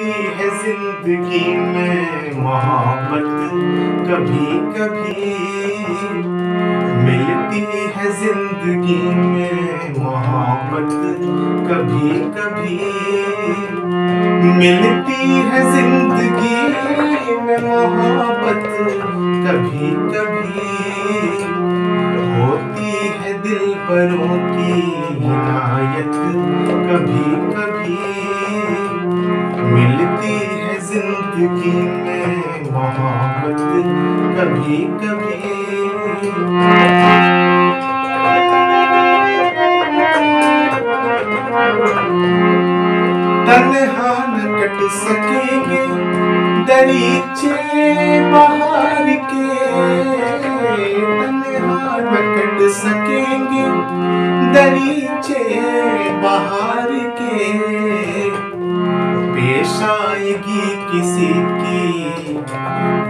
मिलती है ज़िंदगी में मोहब्बत। कभी कभी मिलती है ज़िंदगी में मोहब्बत। कभी कभी मिलती है ज़िंदगी में मोहब्बत। कभी कभी होती है दिल परों की हिदायत। कभी ज़िंदगी में मोहब्बत कभी कभी तन्हा कट सकेंगे दरीचे बाहर के तन्हा न कट सकेंगे दरीचे बाहर के की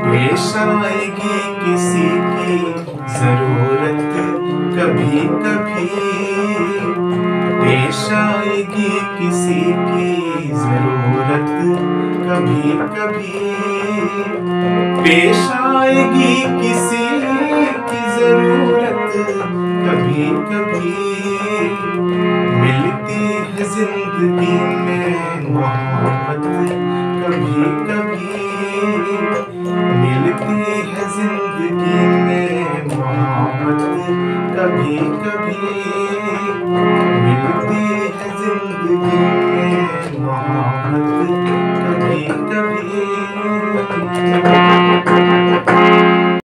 पेश किसी की ज़रूरत कभी कभी। पेश आएगी किसी की ज़रूरत कभी कभी। पेश आएगी किसी की ज़रूरत कभी कभी। मिलती है ज़िंदगी में मोहब्बत कभी कभी। कभी कभी